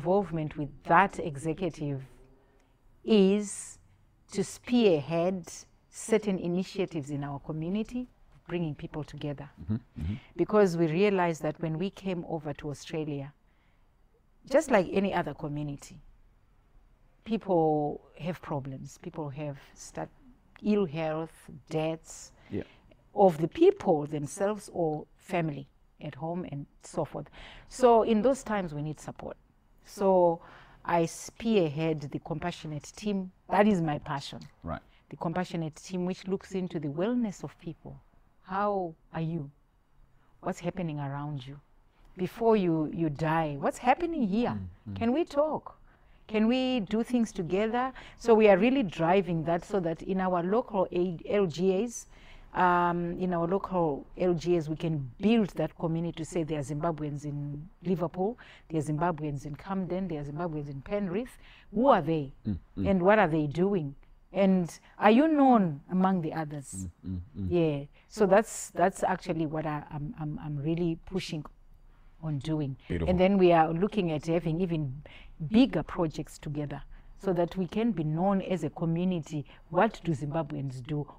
involvement with that executive is to spearhead certain initiatives in our community, bringing people together. Mm-hmm, mm-hmm. Because we realized that when we came over to Australia, just like any other community, people have problems. People have start ill health, deaths Yeah. of the people themselves or family at home and so forth. So in those times we need support. So I spearhead the compassionate team. That is my passion. Right. The compassionate team which looks into the wellness of people. How are you? What's happening around you? Before you, you die, what's happening here? Mm, mm. Can we talk? Can we do things together? So we are really driving that so that in our local LGAs, um, in our local LGAs, we can build that community to say there are Zimbabweans in Liverpool, there are Zimbabweans in Camden, there are Zimbabweans in Penrith. Who are they? Mm, mm, mm. And what are they doing? And are you known among the others? Yeah. So that's that's actually what I, I'm, I'm I'm really pushing on doing. Beautiful. And then we are looking at having even bigger projects together so that we can be known as a community. What do Zimbabweans do?